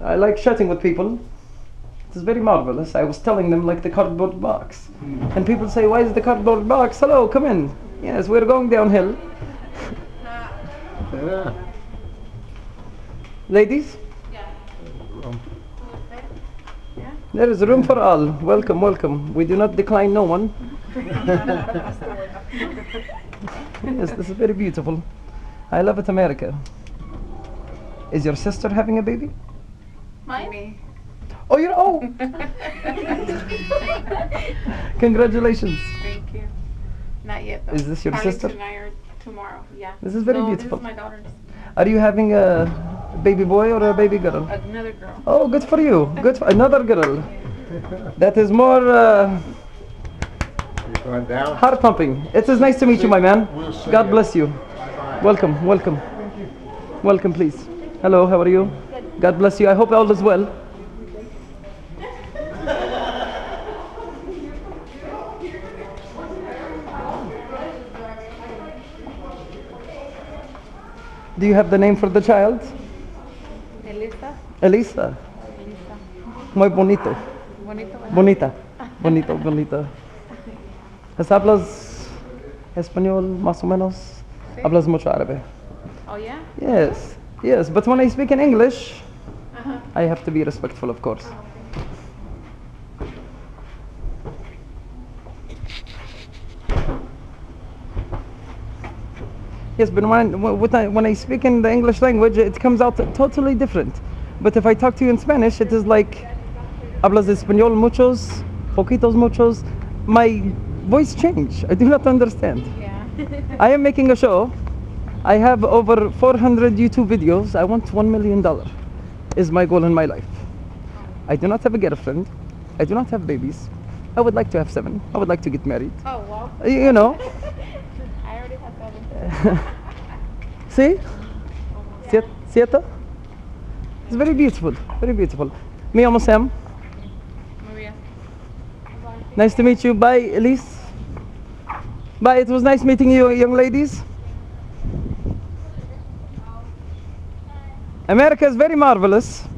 I like chatting with people. It is very marvelous. I was telling them like the cardboard box. And people say, why is the cardboard box? Hello, come in. Yes, we're going downhill. Yeah. Ladies, Um, there is room for all. Welcome, welcome. We do not decline no one. yes, this is very beautiful. I love it, America. Is your sister having a baby? Mine? Oh, you're oh! Congratulations. Thank you. Not yet though. Is this your Probably sister? Tonight or tomorrow, yeah. This is very no, beautiful. This is my daughter's. Are you having a baby boy or a baby girl? Another girl. Oh, good for you. Good for another girl. That is more uh, going down? heart pumping. It is nice to meet you, my man. We'll see God you. bless you. Welcome, welcome. Welcome, please. Hello, how are you? God bless you. I hope all is well. Do you have the name for the child? Elisa. Elisa. Elisa. Muy bonito. Bonito. Bonita. Bonito, bonita. ¿Has hablas español más o menos? Sí. Hablas mucho árabe. Oh yeah. Yes, yes. But when I speak in English. I have to be respectful, of course. Yes, but when, when, I, when I speak in the English language, it comes out totally different. But if I talk to you in Spanish, it is like, hablas español muchos, poquitos muchos. My voice change. I do not understand. Yeah. I am making a show. I have over 400 YouTube videos. I want $1 million is my goal in my life. I do not have a girlfriend. I do not have babies. I would like to have seven. I would like to get married. oh wow. You know, I already have seven. see? Siete? Siete? It's very beautiful. Very beautiful. Me llamo Sam. Maria. Nice to meet you. Bye, Elise. Bye. It was nice meeting you, young ladies. America is very marvelous.